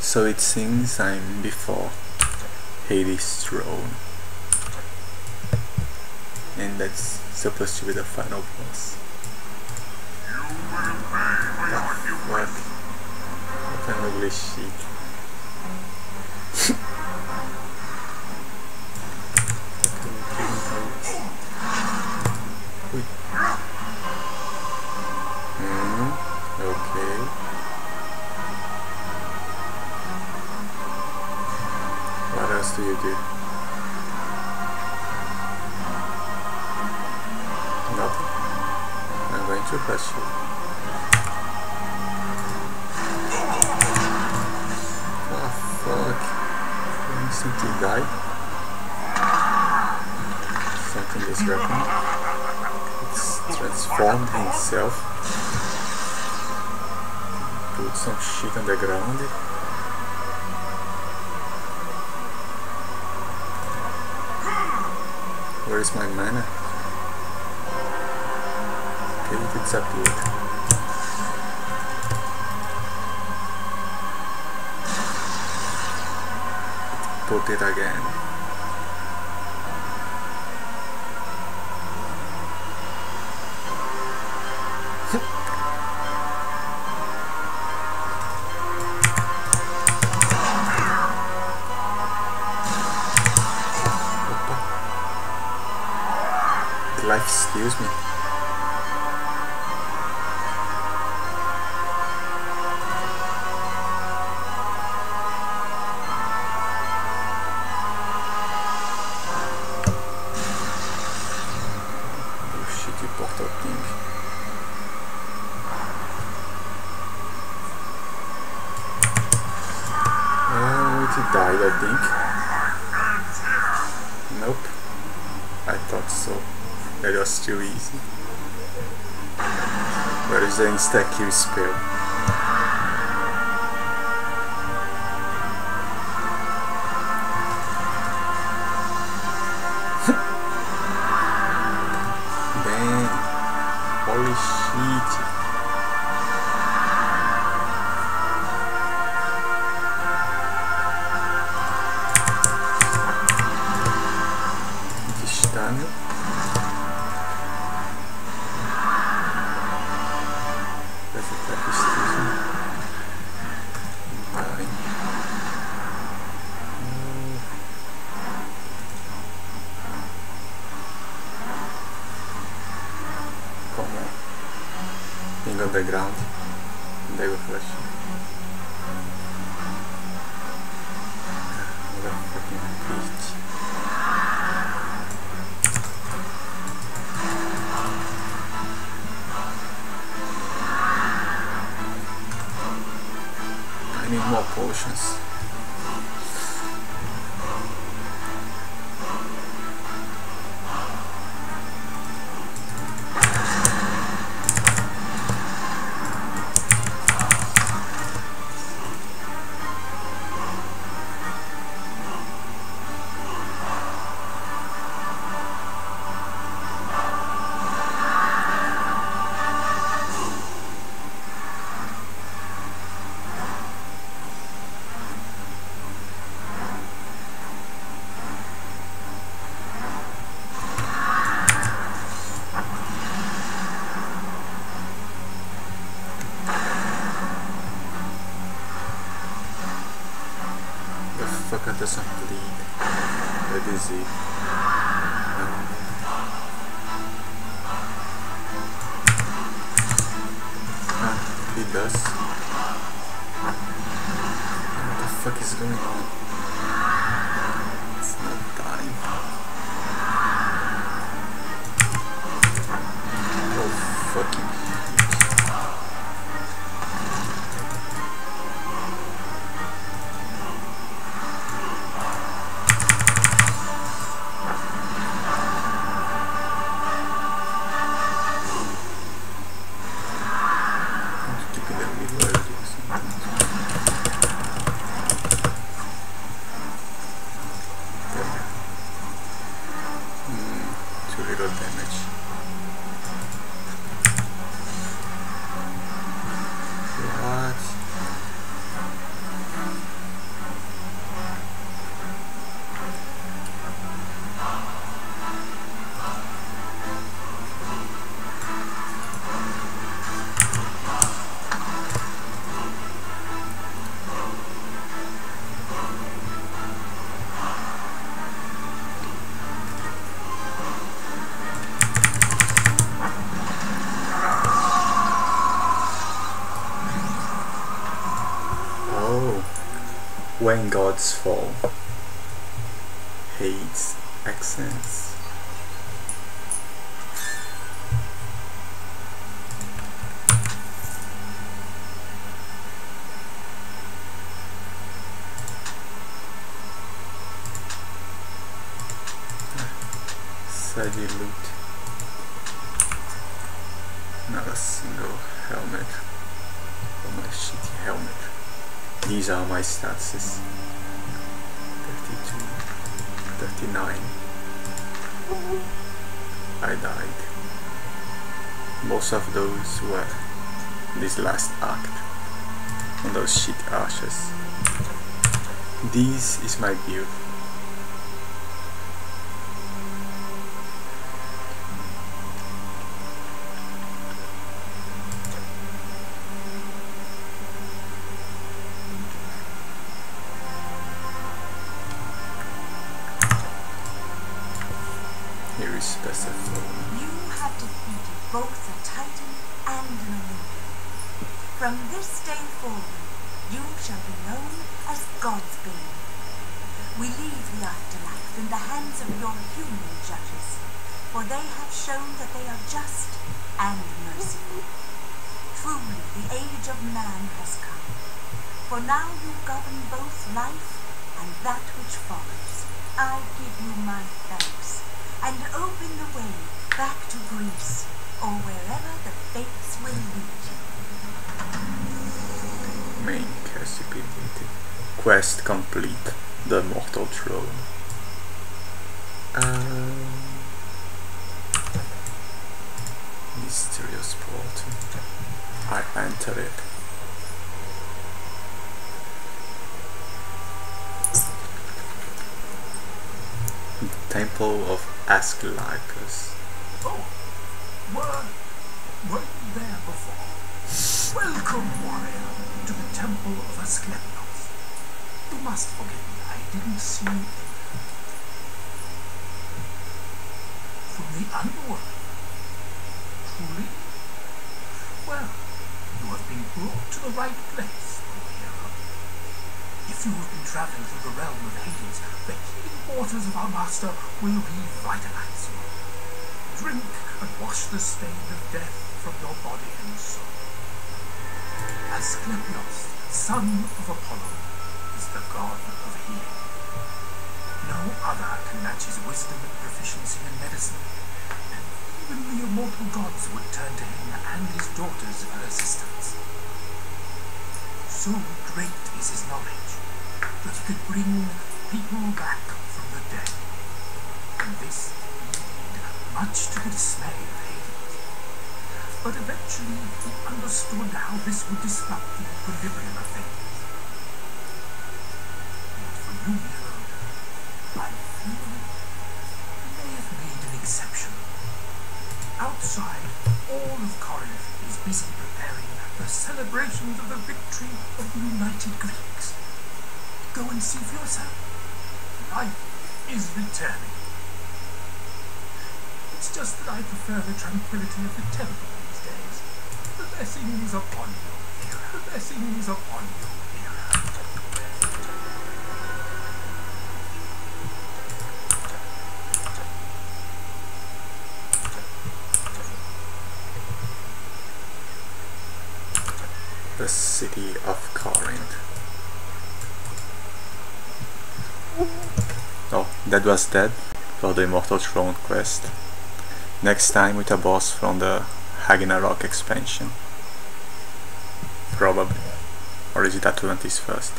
So it seems I'm before Hades' throne. And that's supposed to be the final boss. What? What an ugly shit. I'm going to crush you. Oh fuck. You instantly die? Something is happening. It's transformed himself. Put some shit on the ground. Where's my mana? Okay. Put it again. life steals me. That was too easy. Where is the insta kill spell? Underground. They were fucking. I need more potions. Doesn't bleed. That is it. Ah, he does. What the fuck is going on? Oh. When Gods Fall. Hades accents. Sadie loot. Not a single helmet. Oh my shitty helmet. These are my statuses. 32, 39. I died. Most of those were this last act on those shit ashes. This is my build. You have defeated both a Titan and an Olympian. From this day forward, you shall be known as God's Bane. We leave the afterlife in the hands of your human judges, for they have shown that they are just and merciful. Truly, the age of man has come, for now you govern both life and that which follows. I give you my thanks and open the way back to Greece or wherever the fates will lead you. Main Cassiopeiated. Quest complete. The Mortal Throne. Um, mysterious portal. I enter it. Temple of Asclepius. Oh, were, were you there before? Welcome, warrior, to the temple of Asclepius. You must forgive me, I didn't see you. From the underworld. Truly? Well, you have been brought to the right place, you have been traveling through the realm of Hades, the healing waters of our master will revitalize you. Drink and wash the stain of death from your body and soul. Asclepios, son of Apollo, is the god of healing. No other can match his wisdom and proficiency in medicine, and even the immortal gods would turn to him and his daughters for assistance. So great is his knowledge could bring people back from the dead. And this he much to the dismay of Hades. But eventually he understood how this would disrupt the equilibrium of things. Yet for you, hero, I feel he may have made an exception. Outside, all of Corinth is busy preparing the celebrations of the victory of the united Greeks. Go and see for yourself. Life is returning. It's just that I prefer the tranquility of the temple these days. The blessings upon you. The blessings upon you. The city of Corinth. Oh, that was that for the Immortal Throne quest. Next time with a boss from the Ragnarok expansion. Probably. Or is it Atlantis first?